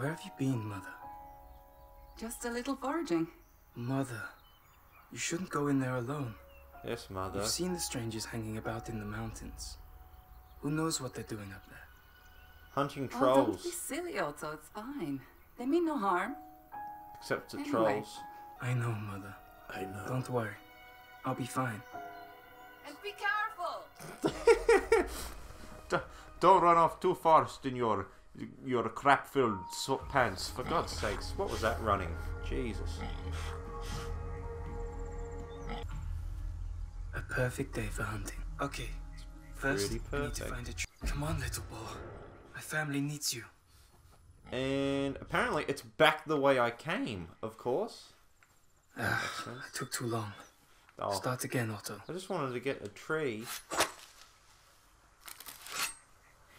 Where have you been, Mother? Just a little foraging. Mother, you shouldn't go in there alone. Yes, mother. You've seen the strangers hanging about in the mountains. Who knows what they're doing up there? Hunting oh, trolls. Oh, don't be silly, Otto. It's fine. They mean no harm. Except to Anyway. trolls. I know, Mother. I know. Don't worry. I'll be fine. And be careful! Don't run off too fast in your crap-filled so- pants. For God's sakes, what was that running? Jesus. A perfect day for hunting. Okay. First, I need to find a tree. Come on, little boy. My family needs you. And apparently, it's back the way I came. Of course. Ah, Makes sense. I took too long. Oh, Start again, Otto. I just wanted to get a tree.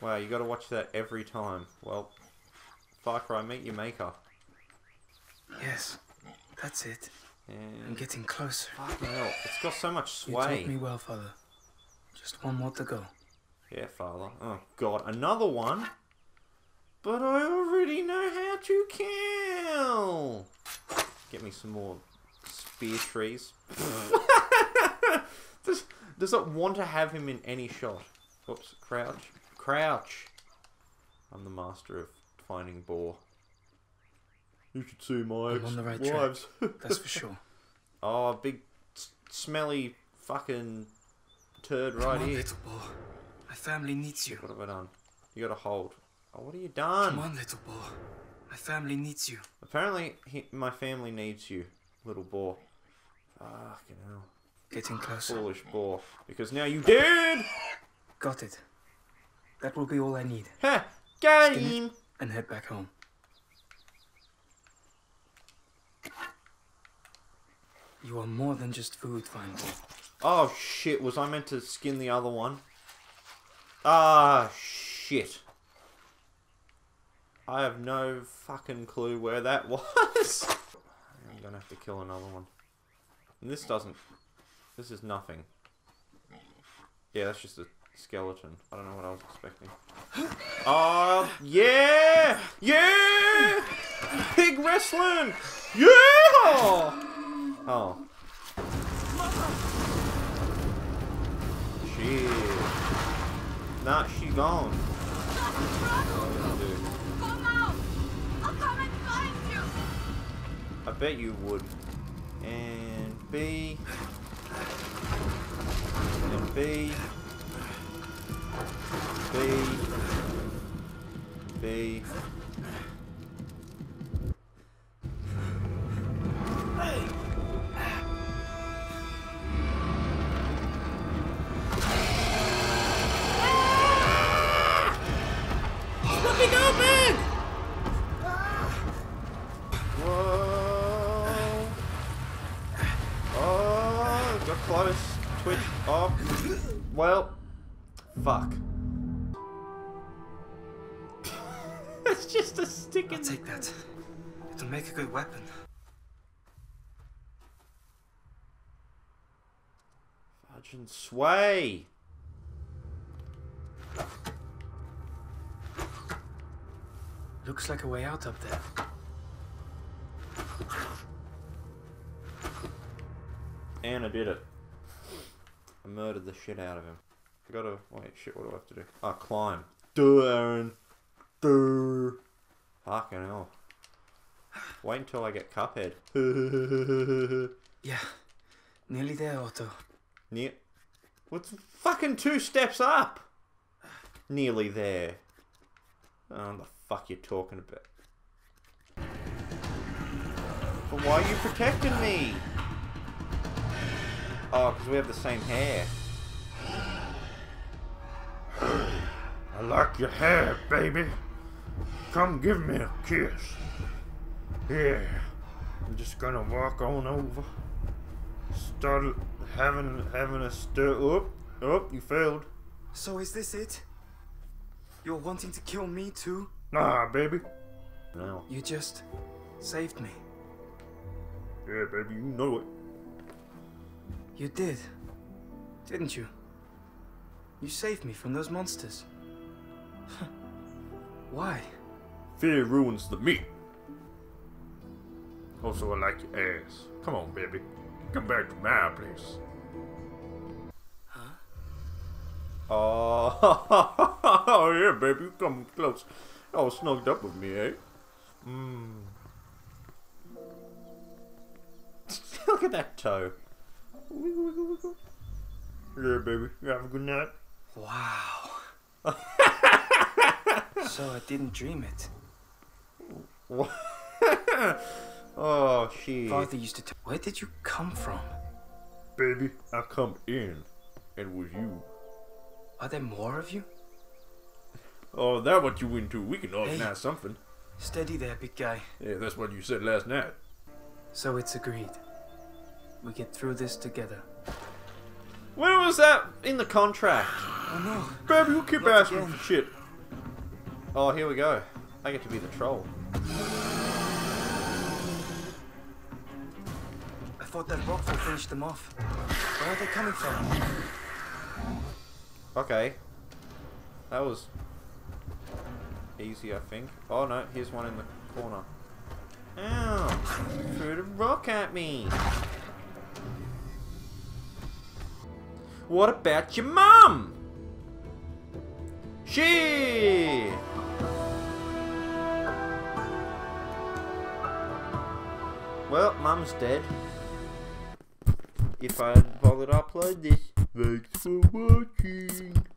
Wow, you got to watch that every time. Well, Far Cry, meet your maker. Yes, that's it. I'm And getting closer. fucking hell, it's got so much sway. You taught me well, Father. Just one more to go. Yeah, father. Oh god, another one? But I already know how to kill! Get me some more spear trees. does, does it want to have him in any shot? Whoops, crouch. Crouch! I'm the master of finding boar. You should see my I'm on the right track. ex-wives. That's for sure. oh, big, smelly fucking turd Come right on, here. little boar. My family needs you. What have I done? You gotta hold. Oh, what have you done? Come on, little boar. My family needs you. Apparently, he, my family needs you, little boar. Fucking hell. Getting closer. Foolish boar. Because now you did! Got it. That will be all I need. Ha! Got Skin him! And head back home. You are more than just food, boy. Oh shit, was I meant to skin the other one? Ah, shit. I have no fucking clue where that was. I'm gonna have to kill another one. And this doesn't. This is nothing. Yeah, that's just a skeleton. I don't know what I was expecting. Oh, yeah! Yeah! Pig wrestling! Yeah! Oh. Shit. Nah, she gone. I bet you would. And B. And B. B. B. Close. Twitch off. Well, fuck. It's just a stick I'll in. take that. It'll make a good weapon. Fudge and sway. Looks like a way out up there. And I did it. I murdered the shit out of him. I gotta wait. Shit, what do I have to do? Ah, climb. Duh, Aaron. Duh. Fucking hell. Wait until I get Cuphead. Yeah. Nearly there, Otto. Near. What's fucking two steps up? Nearly there. Oh, the fuck you talking about? But why are you protecting me? Oh, because we have the same hair. I like your hair, baby. Come give me a kiss. Yeah. I'm just gonna walk on over. Start having having a stir. Oh, oh, you failed. So is this it? You're wanting to kill me too? Nah, baby. No. You just saved me. Yeah, baby, you know it. You did, didn't you? You saved me from those monsters. Why? Fear ruins the meat. Also, I like your ass. Come on, baby. Come back to my place. Oh, oh yeah, baby. You Come close. All snugged up with me, eh? Mmm. Look at that toe. Wiggle, wiggle, wiggle. Yeah, baby. You have a good night. Wow. so I didn't dream it. oh, shit. Father used to. T- Where did you come from? Baby, I come in. And with you. Are there more of you? Oh, that what you into? We can organize something. Steady there, big guy. Yeah, that's what you said last night. So it's agreed. We get through this together. When was that in the contract? Oh no. Baby, you keep Not asking again. for shit. Oh, here we go. I get to be the troll. Thought that rockfall finished them off. Where are they coming from? Okay. That was easy, I think. Oh no, here's one in the corner. Ow! Threw the rock at me. What about your mum? She. Well, mum's dead. If I bothered upload this. Thanks for watching.